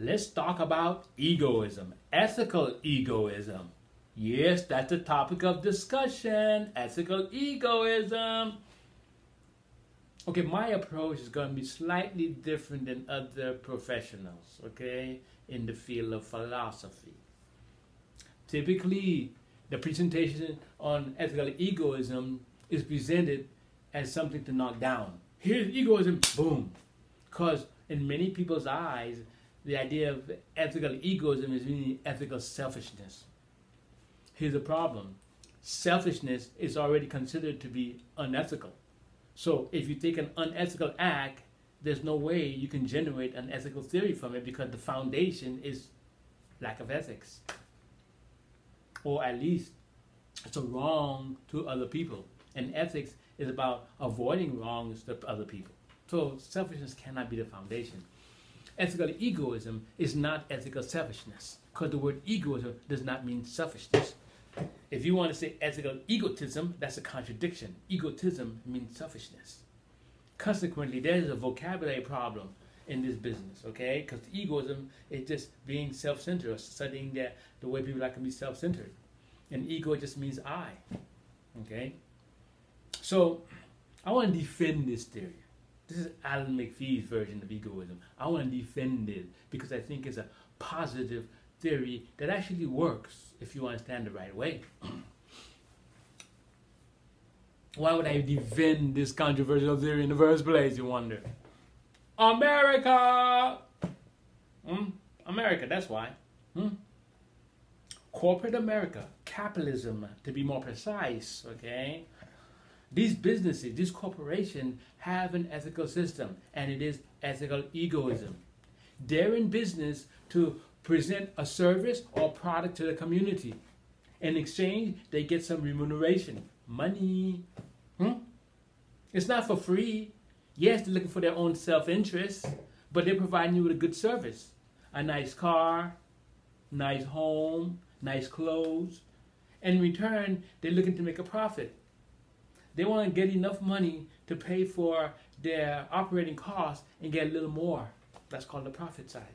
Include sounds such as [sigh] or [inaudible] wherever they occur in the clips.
let's talk about egoism, ethical egoism. Yes, that's the topic of discussion, ethical egoism. Okay, my approach is going to be slightly different than other professionals, okay, in the field of philosophy. Typically, the presentation on ethical egoism is presented as something to knock down. Here's egoism, boom. Because in many people's eyes, the idea of ethical egoism is meaning ethical selfishness. Here's the problem selfishness is already considered to be unethical. So if you take an unethical act, there's no way you can generate an ethical theory from it because the foundation is lack of ethics. Or at least it's a wrong to other people. And ethics is about avoiding wrongs to other people. So selfishness cannot be the foundation. Ethical egoism is not ethical selfishness because the word egoism does not mean selfishness. If you want to say ethical egotism, that's a contradiction. Egotism means selfishness. Consequently, there is a vocabulary problem in this business, okay? Because egoism is just being self-centered or studying that the way people like to be self-centered. And ego just means I, okay? So I want to defend this theory. This is Alan McPhee's version of egoism. I want to defend it because I think it's a positive theory that actually works if you understand the right way. [clears throat] Why would I defend this controversial theory in the first place, you wonder? America! Hmm? America, that's why. Hmm? Corporate America, capitalism, to be more precise, okay? These businesses, these corporations have an ethical system, and it is ethical egoism. They're in business to present a service or product to the community. In exchange, they get some remuneration, money. Hmm? It's not for free. Yes, they're looking for their own self interest, but they're providing you with a good service a nice car, nice home, nice clothes. And in return, they're looking to make a profit. They want to get enough money to pay for their operating costs and get a little more. That's called the profit side.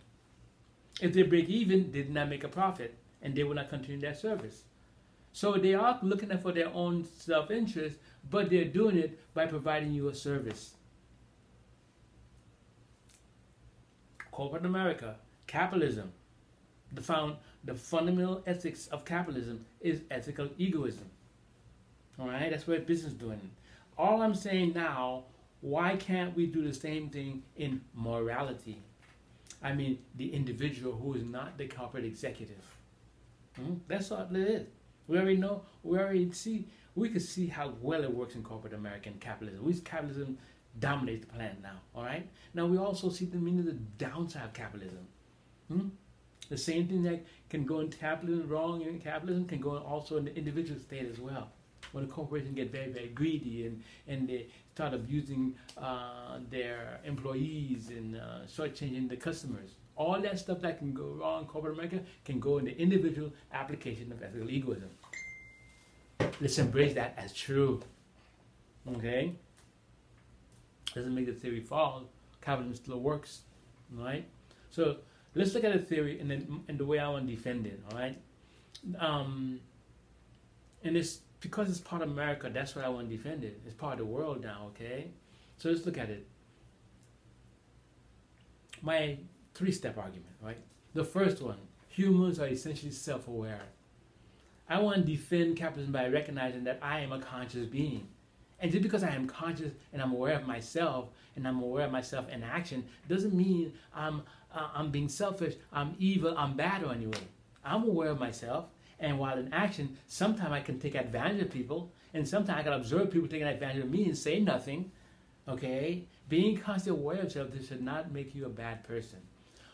If they break even, they did not make a profit and they will not continue their service. So they are looking for their own self interest, but they're doing it by providing you a service. Corporate America, capitalism, the, found, the fundamental ethics of capitalism is ethical egoism. All right, that's what business is doing. All I'm saying now, why can't we do the same thing in morality? I mean, the individual who is not the corporate executive. Hmm? That's all it is. We already know, we already see, we can see how well it works in corporate American capitalism. We capitalism dominates the planet now, all right? Now we also see the meaning of the downside of capitalism. Hmm? The same thing that can go in capitalism, wrong in capitalism, can go also in the individual state as well when the corporation get very, very greedy and, and they start abusing uh, their employees and uh, shortchanging the customers. All that stuff that can go wrong in corporate America can go in the individual application of ethical egoism. Let's embrace that as true. Okay? Doesn't make the theory fall. Capitalism still works. Right? So let's look at the theory and then and the way I want to defend it. All right? Um, and it's because it's part of America, that's why I want to defend it. It's part of the world now, okay? So let's look at it. My three step argument, right? The first one humans are essentially self aware. I want to defend capitalism by recognizing that I am a conscious being. And just because I am conscious and I'm aware of myself and I'm aware of myself in action doesn't mean I'm, uh, I'm being selfish, I'm evil, I'm bad or anyway. I'm aware of myself and while in action, sometimes I can take advantage of people, and sometimes I can observe people taking advantage of me and say nothing. Okay? Being constantly aware of yourself, this should not make you a bad person.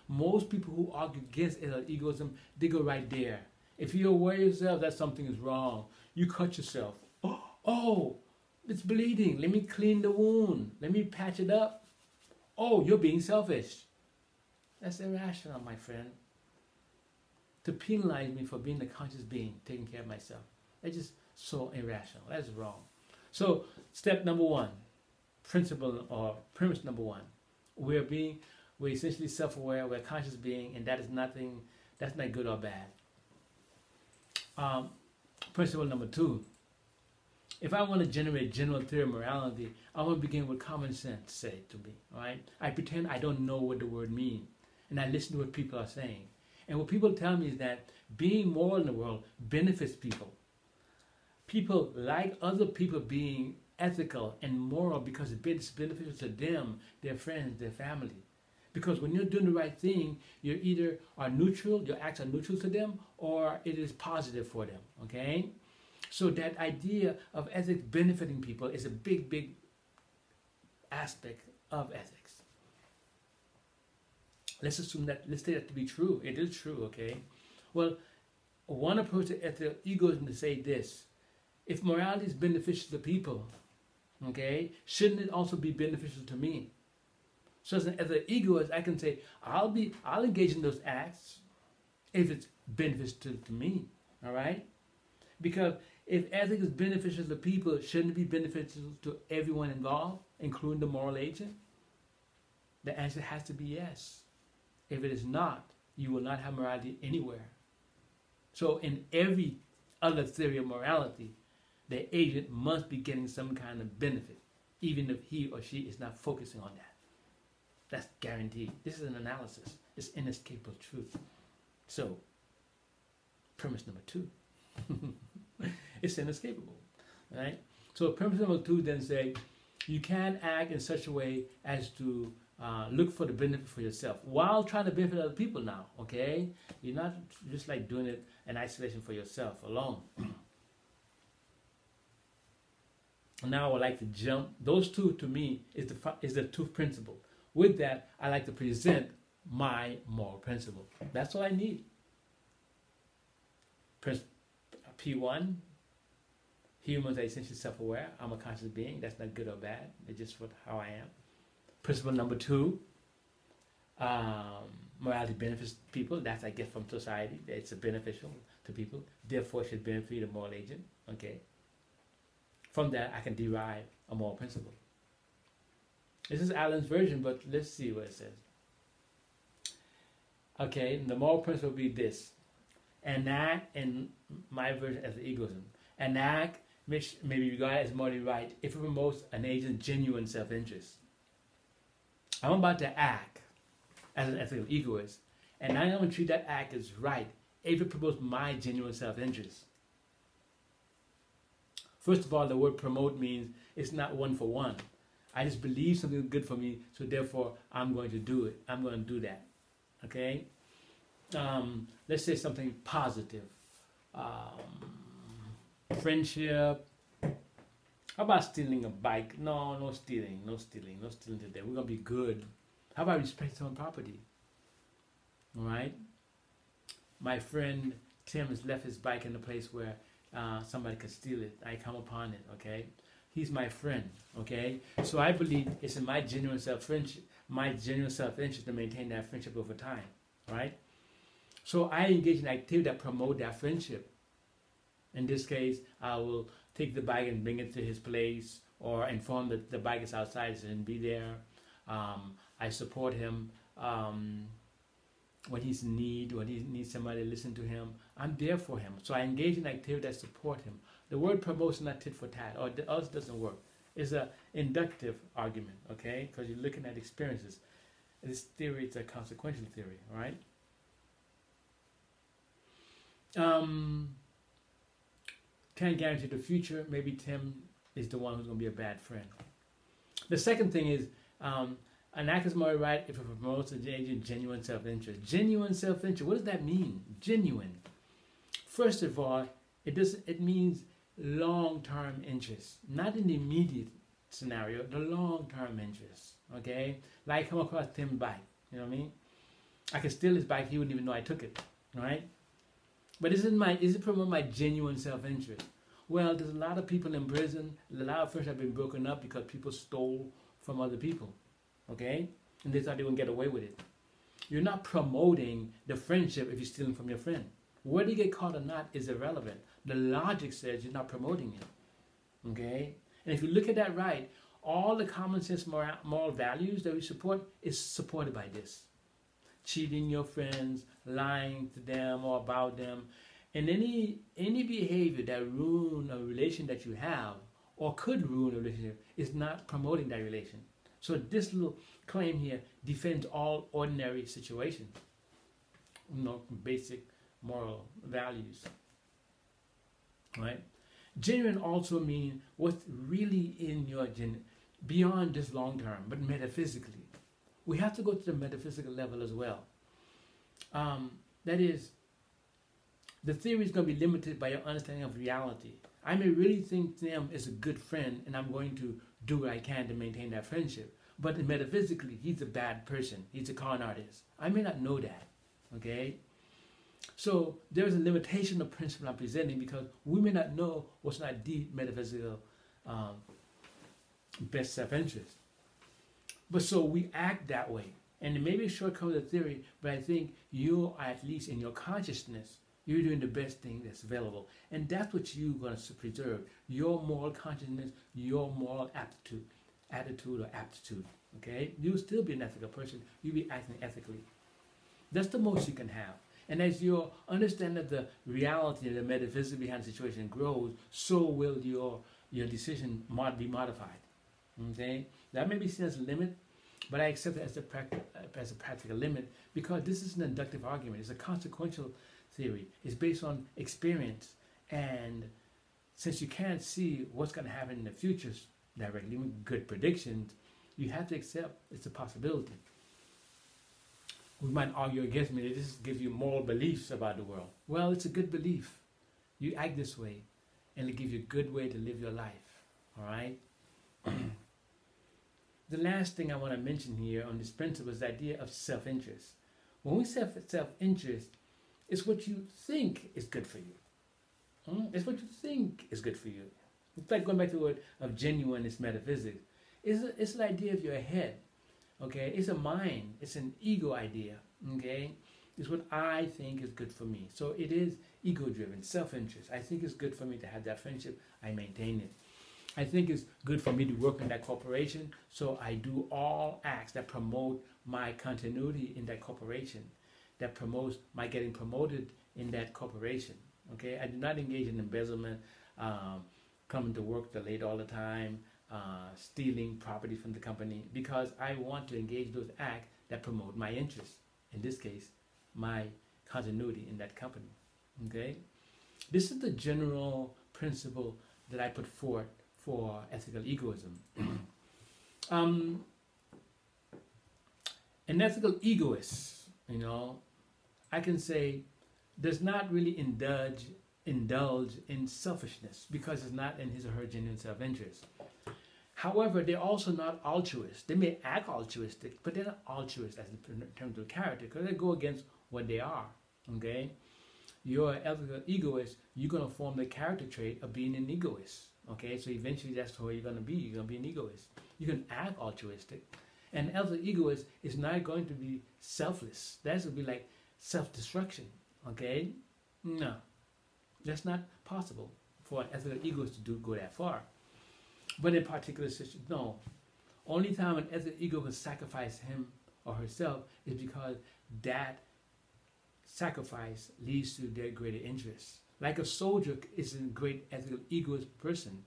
Most people who argue against egoism, they go right there. If you're aware of yourself that something is wrong, you cut yourself. Oh, [gasps] oh, it's bleeding. Let me clean the wound. Let me patch it up. Oh, you're being selfish. That's irrational, my friend to penalize me for being a conscious being, taking care of myself. That's just so irrational. That's wrong. So, step number one, principle or premise number one, we're being, We're essentially self-aware. We're conscious being, and that is nothing. That's not good or bad. Um, principle number two. If I want to generate general theory of morality, I want to begin with common sense. Say to me, right? I pretend I don't know what the word means, and I listen to what people are saying. And what people tell me is that being moral in the world benefits people. People like other people being ethical and moral because it's beneficial to them, their friends, their family. Because when you're doing the right thing, you either are neutral, your acts are neutral to them, or it is positive for them. Okay? So that idea of ethics benefiting people is a big, big aspect of ethics. Let's assume that, let's say that to be true. It is true, okay? Well, one approach to ethical egoism to say this if morality is beneficial to people, okay, shouldn't it also be beneficial to me? So as an, an egoist, I can say, I'll be I'll engage in those acts if it's beneficial to, to me. All right? Because if ethics is beneficial to people, shouldn't it be beneficial to everyone involved, including the moral agent? The answer has to be yes. If it is not, you will not have morality anywhere. So in every other theory of morality, the agent must be getting some kind of benefit, even if he or she is not focusing on that. That's guaranteed. This is an analysis. It's inescapable truth. So, premise number two. [laughs] it's inescapable. Right? So premise number two then say you can act in such a way as to uh, look for the benefit for yourself while trying to benefit other people now. Okay? You're not just like doing it in isolation for yourself alone. now I would like to jump. Those two to me is the is the two principle. With that, I like to present my moral principle. That's all I need. P1, humans are essentially self-aware. I'm a conscious being. That's not good or bad. It's just what, how I am. Principle number two, um, morality benefits people. That's I get from society. It's beneficial to people. Therefore, it should benefit a moral agent. Okay. From that, I can derive a moral principle. This is Allen's version, but let's see what it says. Okay, the moral principle will be this. An act, in my version as egoism, an act which may be regarded as morally right if it promotes an agent's genuine self-interest. I'm about to act as an ethical egoist, and I'm going to treat that act as right if it promotes my genuine self-interest. First of all, the word promote means it's not one for one. I just believe something good for me, so therefore I'm going to do it. I'm going to do that. Okay? Um, let's say something positive. Um, friendship. How about stealing a bike? No, no stealing, no stealing, no stealing today. We're gonna be good. How about respecting someone's property? All right. My friend Tim has left his bike in a place where uh, somebody could steal it. I come upon it. Okay. He's my friend. Okay. So I believe it's in my genuine self friendship, my genuine self interest to maintain that friendship over time. Right. So I engage in activity that promote that friendship. In this case, I will take the bike and bring it to his place or inform that the bike is outside and be there. Um, I support him um, when he's in need, when he needs somebody to listen to him. I'm there for him. So I engage in activity that support him. The word promotion not tit for tat, or else doesn't work. It's an inductive argument, okay? Because you're looking at experiences. This theory is a consequential theory, right? Um, can't guarantee the future. Maybe Tim is the one who's going to be a bad friend. The second thing is um, an act is more right if it promotes a genuine self-interest. Genuine self-interest. What does that mean? Genuine. First of all, it does. It means long-term interest, not in the immediate scenario. The long-term interest. Okay, like I come across Tim's bike. You know what I mean? I could steal his bike. He wouldn't even know I took it. Right? But is it my is it promote my genuine self-interest? Well, there's a lot of people in prison. A lot of friendships have been broken up because people stole from other people. Okay? And they thought they would get away with it. You're not promoting the friendship if you're stealing from your friend. Whether you get caught or not is irrelevant. The logic says you're not promoting it. Okay? And if you look at that right, all the common sense moral, moral values that we support is supported by this. Cheating your friends, lying to them or about them, and any any behavior that ruin a relation that you have or could ruin a relationship is not promoting that relation. So this little claim here defends all ordinary situations, know, basic moral values. Right? Genuine also means what's really in your gen beyond just long term, but metaphysically. We have to go to the metaphysical level as well. Um, that is, the theory is going to be limited by your understanding of reality. I may really think Tim is a good friend, and I'm going to do what I can to maintain that friendship. But metaphysically, he's a bad person. He's a con artist. I may not know that. Okay? So there's a limitation of principle I'm presenting because we may not know what's not deep metaphysical um, best self-interest. But so we act that way. And it may be a shortcut of the theory, but I think you are at least in your consciousness you're doing the best thing that's available. And that's what you're going to preserve your moral consciousness, your moral aptitude, attitude or aptitude. Okay? You'll still be an ethical person. You'll be acting ethically. That's the most you can have. And as your understanding of the reality and the metaphysics behind the situation grows, so will your your decision mod be modified. Okay? That may be seen as a limit, but I accept it as a, as a practical limit because this is an inductive argument. It's a consequential theory. It's based on experience. And since you can't see what's going to happen in the future directly with good predictions, you have to accept it's a possibility. We might argue against me that this gives you moral beliefs about the world. Well, it's a good belief. You act this way, and it gives you a good way to live your life. All right? [clears throat] the last thing I want to mention here on this principle is the idea of self interest. When we say self interest, it's what you think is good for you. Hmm? It's what you think is good for you. It's like going back to the word of genuineness metaphysics. It's, a, it's an idea of your head. Okay? It's a mind. It's an ego idea. Okay? It's what I think is good for me. So it is ego driven, self interest. I think it's good for me to have that friendship. I maintain it. I think it's good for me to work in that corporation. So I do all acts that promote my continuity in that corporation that promotes my getting promoted in that corporation. Okay, I do not engage in embezzlement, um, coming to work late all the time, uh, stealing property from the company, because I want to engage those acts that promote my interests. In this case, my continuity in that company. Okay, this is the general principle that I put forth for ethical egoism. um, an ethical egoist, you know, I can say does not really indulge indulge in selfishness because it's not in his or her genuine self-interest. However, they're also not altruist. They may act altruistic, but they're not altruist as in terms of character because they go against what they are. Okay, you're an ethical egoist. You're gonna form the character trait of being an egoist. Okay, so eventually that's who you're gonna be. You're gonna be an egoist. You can act altruistic, and ethical egoist is not going to be selfless. That's gonna be like self-destruction. Okay? No. That's not possible for an ethical egoist to do go that far. But in particular situations, no. Only time an ethical ego will sacrifice him or herself is because that sacrifice leads to their greater interests. Like a soldier is a great ethical egoist person.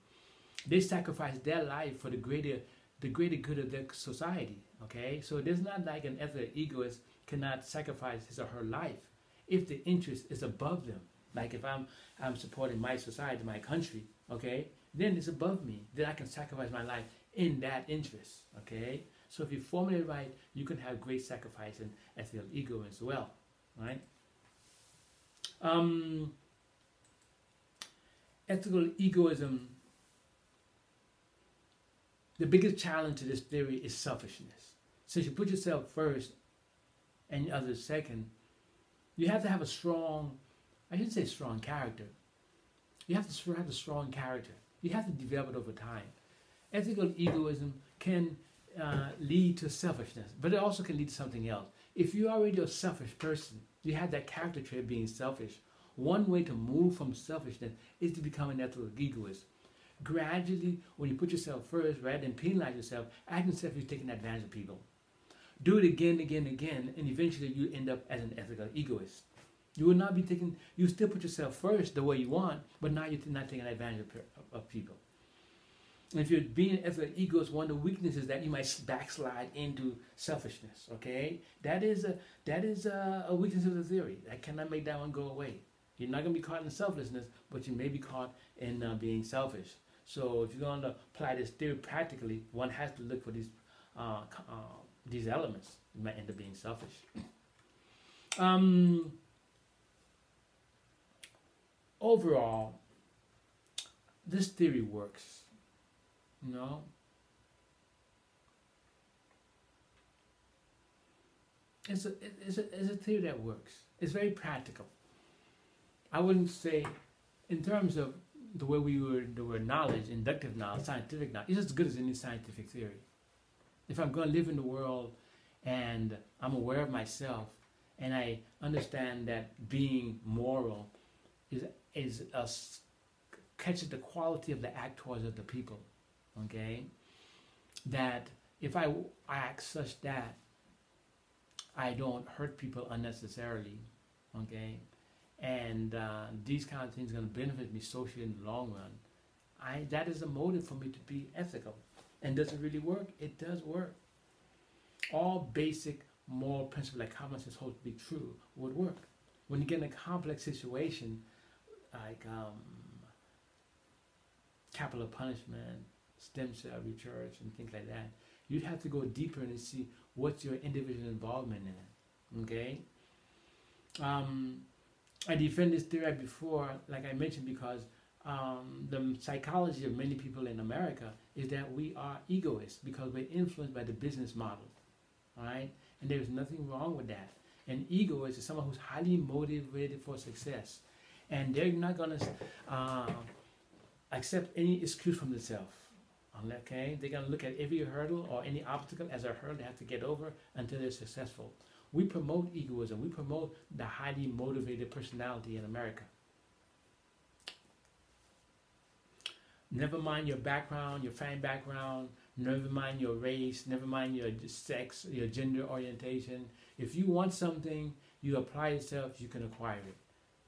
They sacrifice their life for the greater the greater good of their society. Okay? So it is not like an ethical egoist cannot sacrifice his or her life if the interest is above them. Like if I'm I'm supporting my society, my country, okay, then it's above me. Then I can sacrifice my life in that interest. Okay? So if you formulate right, you can have great sacrifice and ethical ego as well. Right? Um, ethical egoism the biggest challenge to this theory is selfishness. Since you put yourself first and others second, you have to have a strong, I shouldn't say strong character. You have to have a strong character. You have to develop it over time. Ethical egoism can uh, lead to selfishness, but it also can lead to something else. If you're already a selfish person, you have that character trait of being selfish. One way to move from selfishness is to become an ethical egoist. gradually, when you put yourself first, rather than penalize yourself, act yourself you're taking advantage of people. Do it again, again, again, and eventually you end up as an ethical egoist. You will not be taking, you still put yourself first the way you want, but now you're not taking advantage of, of people. And if you're being as an egoist, one of the weaknesses that you might backslide into selfishness. Okay, that is a that is a, a weakness of the theory. I cannot make that one go away. You're not going to be caught in selflessness, but you may be caught in uh, being selfish. So if you're going to apply this theory practically, one has to look for these uh, uh, these elements. You might end up being selfish. Um, overall, this theory works. You know? It's a, it's, a, it's a theory that works. It's very practical. I wouldn't say, in terms of the way we were, the word knowledge, inductive knowledge, scientific knowledge, it's as good as any scientific theory. If I'm going to live in the world and I'm aware of myself and I understand that being moral is is a, catches the quality of the act towards other people. Okay, that if I act such that I don't hurt people unnecessarily. Okay, and uh, these kind of things are going to benefit me socially in the long run. I that is a motive for me to be ethical. And does it really work? It does work. All basic moral principles like common sense holds to be true would work. When you get in a complex situation like um, capital punishment, stem cell research, and things like that, you'd have to go deeper and see what's your individual involvement in it. Okay? Um, I defend this theory before, like I mentioned, because um, the psychology of many people in America is that we are egoists because we're influenced by the business model, right? And there's nothing wrong with that. An egoist is someone who's highly motivated for success, and they're not gonna uh, accept any excuse from themselves. Okay, they're gonna look at every hurdle or any obstacle as a hurdle they have to get over until they're successful. We promote egoism. We promote the highly motivated personality in America. Never mind your background, your family background, never mind your race, never mind your sex, your gender orientation. If you want something, you apply yourself, you can acquire it.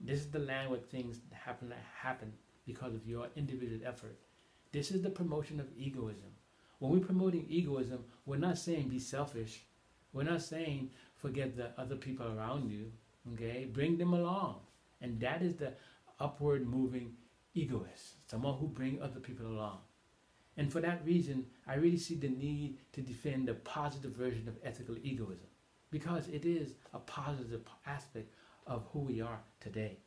This is the land where things happen happen because of your individual effort. This is the promotion of egoism. When we're promoting egoism, we're not saying be selfish. We're not saying forget the other people around you. Okay? Bring them along. And that is the upward moving egoist someone who bring other people along. And for that reason, I really see the need to defend the positive version of ethical egoism because it is a positive aspect of who we are today.